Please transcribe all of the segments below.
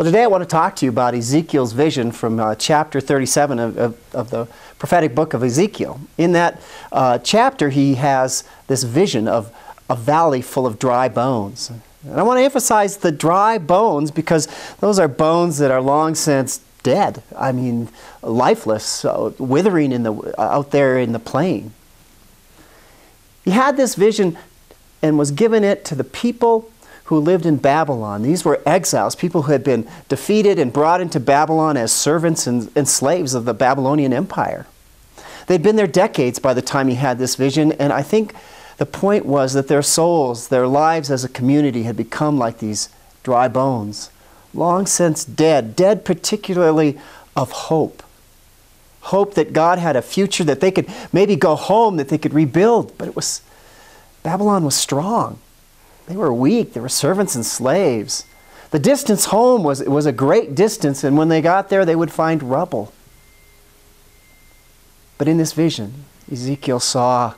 Well, today I want to talk to you about Ezekiel's vision from uh, chapter 37 of, of, of, the prophetic book of Ezekiel. In that uh, chapter, he has this vision of a valley full of dry bones. And I want to emphasize the dry bones because those are bones that are long since dead. I mean, lifeless, uh, withering in the, out there in the plain. He had this vision and was given it to the people who lived in Babylon. These were exiles, people who had been defeated and brought into Babylon as servants and, and slaves of the Babylonian Empire. They'd been there decades by the time he had this vision, and I think the point was that their souls, their lives as a community, had become like these dry bones, long since dead, dead particularly of hope. Hope that God had a future, that they could maybe go home, that they could rebuild. But it was, Babylon was strong. They were weak. They were servants and slaves. The distance home was, was a great distance, and when they got there, they would find rubble. But in this vision, Ezekiel saw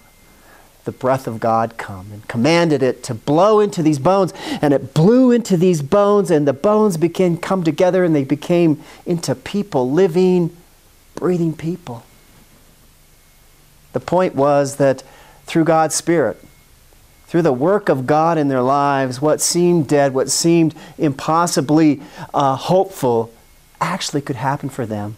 the breath of God come and commanded it to blow into these bones. And it blew into these bones, and the bones began come together and they became into people, living, breathing people. The point was that through God's Spirit, through the work of God in their lives, what seemed dead, what seemed impossibly uh, hopeful, actually could happen for them.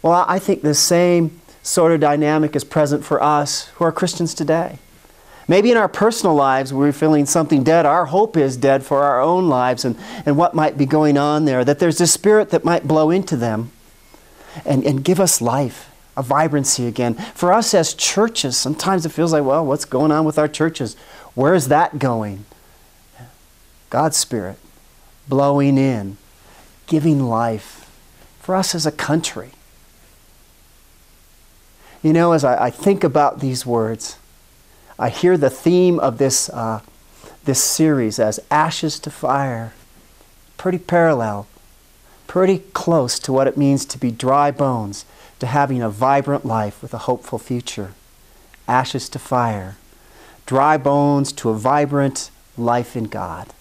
Well, I think the same sort of dynamic is present for us who are Christians today. Maybe in our personal lives we're feeling something dead. Our hope is dead for our own lives and, and what might be going on there. That there's a spirit that might blow into them and, and give us life, a vibrancy again. For us as churches, sometimes it feels like, well, what's going on with our churches? Where's that going? God's Spirit blowing in, giving life. For us as a country, you know, as I, I think about these words, I hear the theme of this, uh, this series as ashes to fire. Pretty parallel, pretty close to what it means to be dry bones, to having a vibrant life with a hopeful future. Ashes to fire, dry bones to a vibrant life in God.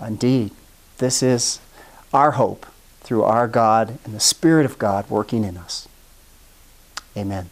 Indeed, this is our hope through our God and the Spirit of God working in us. Amen.